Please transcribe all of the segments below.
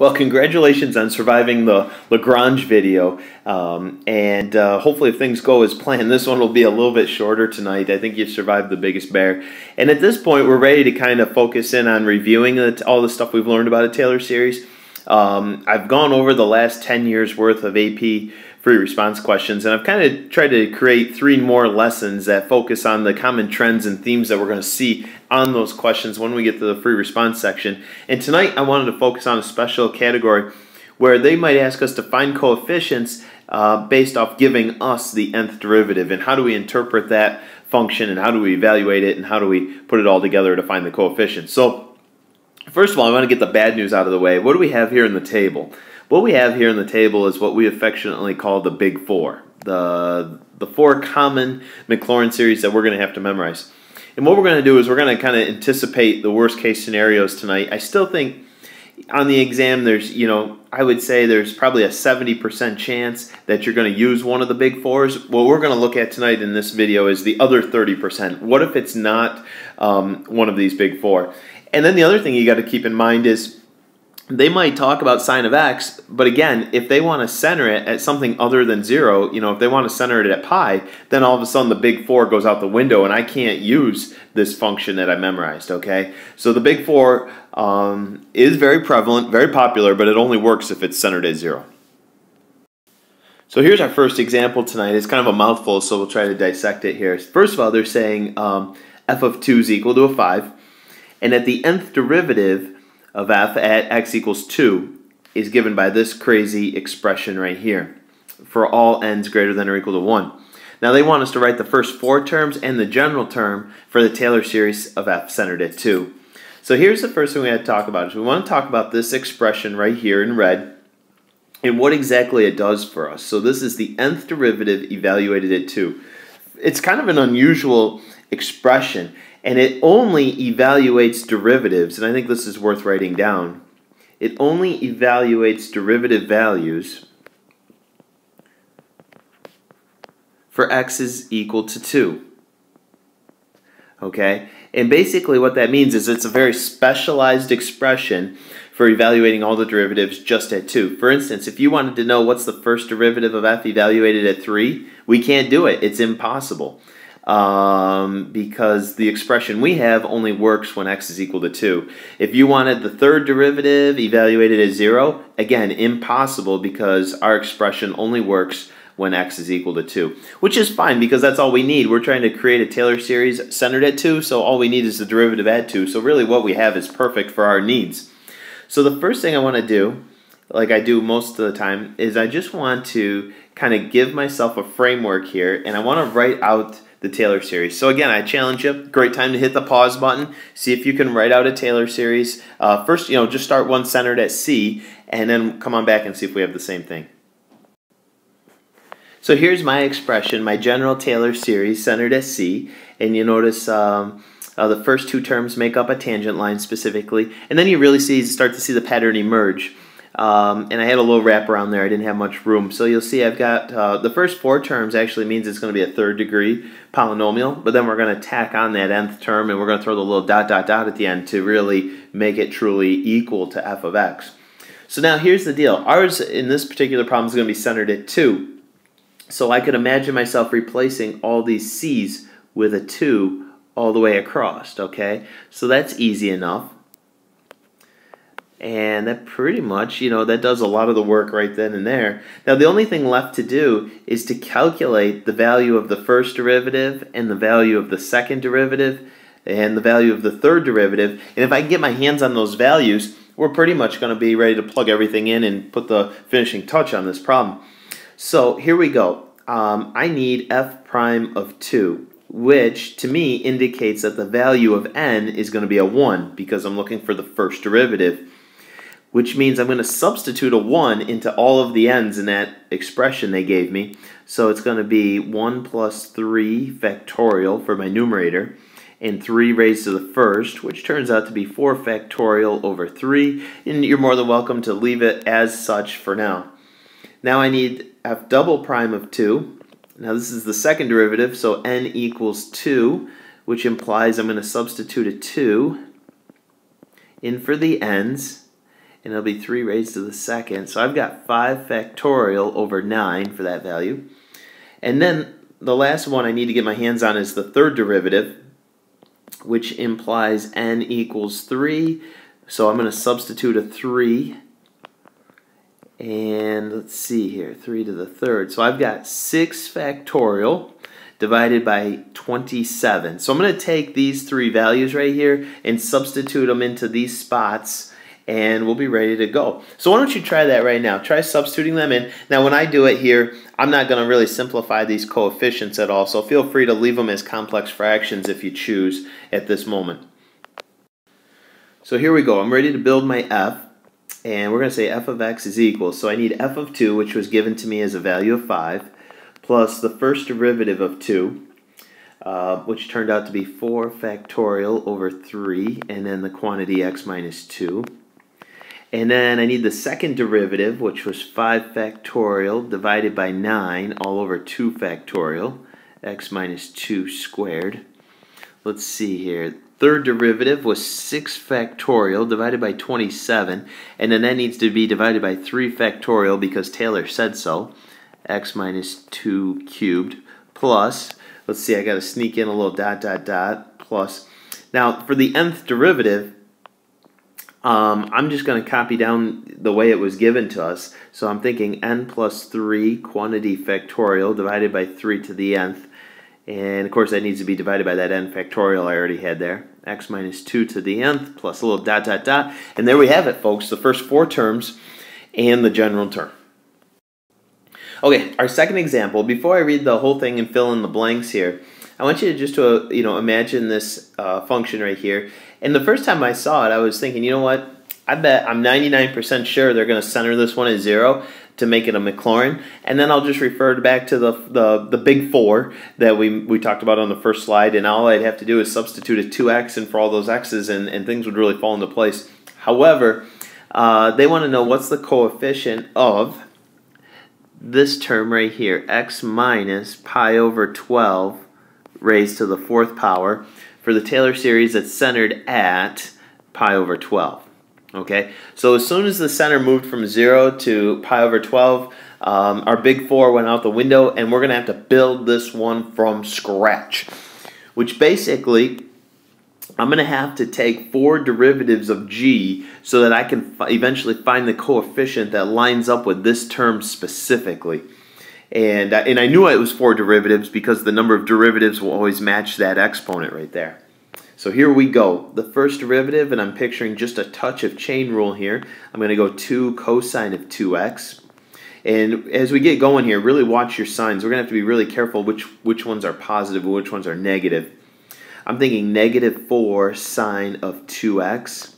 Well, congratulations on surviving the Lagrange video. Um, and uh, hopefully, if things go as planned, this one will be a little bit shorter tonight. I think you've survived the biggest bear. And at this point, we're ready to kind of focus in on reviewing all the stuff we've learned about a Taylor series. Um, I've gone over the last 10 years worth of AP free response questions, and I've kind of tried to create three more lessons that focus on the common trends and themes that we're going to see on those questions when we get to the free response section. And tonight I wanted to focus on a special category where they might ask us to find coefficients uh, based off giving us the nth derivative and how do we interpret that function and how do we evaluate it and how do we put it all together to find the coefficient. So First of all, I want to get the bad news out of the way. What do we have here in the table? What we have here in the table is what we affectionately call the Big Four, the, the four common Maclaurin series that we're going to have to memorize. And what we're going to do is we're going to kind of anticipate the worst case scenarios tonight. I still think on the exam, there's, you know, I would say there's probably a 70% chance that you're going to use one of the big fours. What we're going to look at tonight in this video is the other 30%. What if it's not um, one of these big four? And then the other thing you got to keep in mind is they might talk about sine of x, but again, if they want to center it at something other than zero, you know, if they want to center it at pi, then all of a sudden the big four goes out the window and I can't use this function that I memorized, okay? So the big four um, is very prevalent, very popular, but it only works if it's centered at zero. So here's our first example tonight. It's kind of a mouthful, so we'll try to dissect it here. First of all, they're saying um, f of 2 is equal to a 5. And at the nth derivative of f at x equals 2 is given by this crazy expression right here for all n's greater than or equal to 1. Now they want us to write the first four terms and the general term for the Taylor series of f centered at 2. So here's the first thing we have to talk about is we want to talk about this expression right here in red and what exactly it does for us. So this is the nth derivative evaluated at 2. It's kind of an unusual expression and it only evaluates derivatives, and I think this is worth writing down. It only evaluates derivative values for x is equal to 2. Okay? And basically what that means is it's a very specialized expression for evaluating all the derivatives just at 2. For instance, if you wanted to know what's the first derivative of f evaluated at 3, we can't do it. It's impossible um, because the expression we have only works when x is equal to 2. If you wanted the third derivative evaluated as 0, again, impossible because our expression only works when x is equal to 2, which is fine because that's all we need. We're trying to create a Taylor series centered at 2, so all we need is the derivative at 2. So really what we have is perfect for our needs. So the first thing I want to do, like I do most of the time, is I just want to kind of give myself a framework here, and I want to write out the Taylor series. So again, I challenge you. Great time to hit the pause button. See if you can write out a Taylor series. Uh, first, you know, just start one centered at C, and then come on back and see if we have the same thing. So here's my expression, my general Taylor series centered at C, and you notice um, uh, the first two terms make up a tangent line specifically, and then you really see start to see the pattern emerge. Um, and I had a little wrap around there. I didn't have much room. So you'll see I've got uh, the first four terms actually means it's going to be a third degree polynomial, but then we're going to tack on that nth term and we're going to throw the little dot dot dot at the end to really make it truly equal to f of x. So now here's the deal. Ours in this particular problem is going to be centered at 2. So I could imagine myself replacing all these c's with a 2 all the way across, okay? So that's easy enough. And that pretty much, you know, that does a lot of the work right then and there. Now, the only thing left to do is to calculate the value of the first derivative and the value of the second derivative and the value of the third derivative. And if I can get my hands on those values, we're pretty much going to be ready to plug everything in and put the finishing touch on this problem. So here we go. Um, I need f prime of 2 which to me indicates that the value of n is going to be a 1 because I'm looking for the first derivative which means I'm going to substitute a 1 into all of the n's in that expression they gave me. So it's going to be 1 plus 3 factorial for my numerator, and 3 raised to the first, which turns out to be 4 factorial over 3, and you're more than welcome to leave it as such for now. Now I need f double prime of 2. Now this is the second derivative, so n equals 2, which implies I'm going to substitute a 2 in for the n's, and it'll be 3 raised to the second. So I've got 5 factorial over 9 for that value. And then the last one I need to get my hands on is the third derivative, which implies n equals 3. So I'm going to substitute a 3. And let's see here, 3 to the third. So I've got 6 factorial divided by 27. So I'm going to take these three values right here and substitute them into these spots and we'll be ready to go. So why don't you try that right now. Try substituting them in. Now when I do it here, I'm not going to really simplify these coefficients at all, so feel free to leave them as complex fractions if you choose at this moment. So here we go. I'm ready to build my f, and we're going to say f of x is equal. So I need f of 2, which was given to me as a value of 5, plus the first derivative of 2, uh, which turned out to be 4 factorial over 3, and then the quantity x minus 2. And then I need the second derivative, which was 5 factorial divided by 9 all over 2 factorial, x minus 2 squared. Let's see here. Third derivative was 6 factorial divided by 27, and then that needs to be divided by 3 factorial because Taylor said so, x minus 2 cubed, plus, let's see, I got to sneak in a little dot, dot, dot, plus. Now, for the nth derivative, um, I'm just going to copy down the way it was given to us. So I'm thinking n plus 3 quantity factorial divided by 3 to the nth. And of course that needs to be divided by that n factorial I already had there. x minus 2 to the nth plus a little dot dot dot. And there we have it folks, the first four terms and the general term. Okay, our second example, before I read the whole thing and fill in the blanks here, I want you to just to you know imagine this uh, function right here. And the first time I saw it, I was thinking, you know what? I bet I'm 99% sure they're going to center this one at zero to make it a Maclaurin. and then I'll just refer back to the, the the big four that we we talked about on the first slide, and all I'd have to do is substitute a 2x in for all those x's, and, and things would really fall into place. However, uh, they want to know what's the coefficient of this term right here, x minus pi over 12 raised to the fourth power for the Taylor series that's centered at pi over 12. Okay, so as soon as the center moved from 0 to pi over 12, um, our big 4 went out the window, and we're going to have to build this one from scratch. Which basically, I'm going to have to take four derivatives of g so that I can eventually find the coefficient that lines up with this term specifically. And, and I knew it was four derivatives because the number of derivatives will always match that exponent right there. So here we go. The first derivative, and I'm picturing just a touch of chain rule here. I'm going to go 2 cosine of 2x. And as we get going here, really watch your signs. We're going to have to be really careful which, which ones are positive and which ones are negative. I'm thinking negative 4 sine of 2x.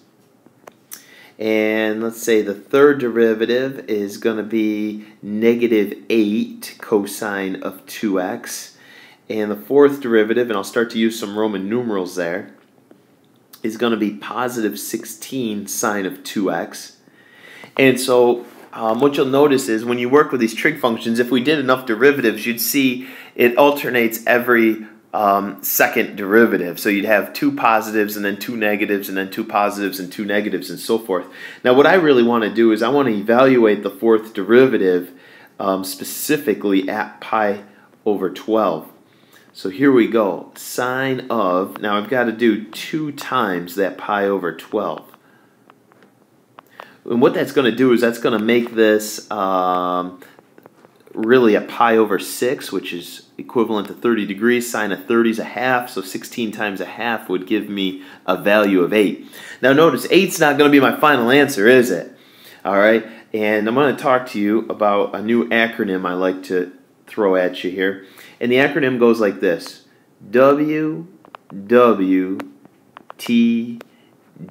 And let's say the third derivative is going to be negative 8 cosine of 2x. And the fourth derivative, and I'll start to use some Roman numerals there, is going to be positive 16 sine of 2x. And so um, what you'll notice is when you work with these trig functions, if we did enough derivatives, you'd see it alternates every um, second derivative. So you'd have two positives and then two negatives and then two positives and two negatives and so forth. Now what I really want to do is I want to evaluate the fourth derivative um, specifically at pi over 12. So here we go. Sine of, now I've got to do 2 times that pi over 12. And what that's going to do is that's going to make this um, really a pi over 6, which is equivalent to 30 degrees. Sine of 30 is a half, so 16 times a half would give me a value of 8. Now notice, 8's not going to be my final answer, is it? All right, and I'm going to talk to you about a new acronym I like to throw at you here. And the acronym goes like this. W, W, T,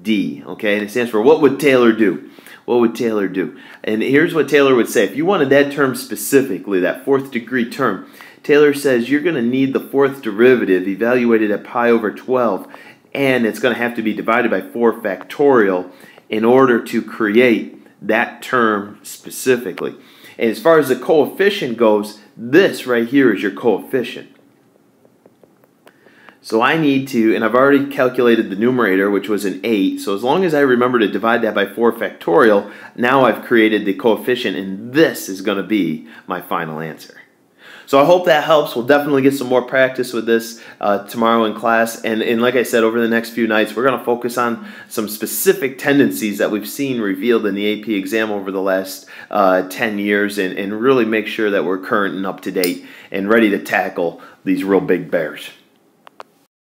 D. Okay, and it stands for what would Taylor do? what would Taylor do? And here's what Taylor would say. If you wanted that term specifically, that fourth degree term, Taylor says you're going to need the fourth derivative evaluated at pi over 12, and it's going to have to be divided by 4 factorial in order to create that term specifically. And as far as the coefficient goes, this right here is your coefficient. So I need to, and I've already calculated the numerator, which was an 8. So as long as I remember to divide that by 4 factorial, now I've created the coefficient, and this is going to be my final answer. So I hope that helps. We'll definitely get some more practice with this uh, tomorrow in class. And, and like I said, over the next few nights, we're going to focus on some specific tendencies that we've seen revealed in the AP exam over the last uh, 10 years and, and really make sure that we're current and up to date and ready to tackle these real big bears.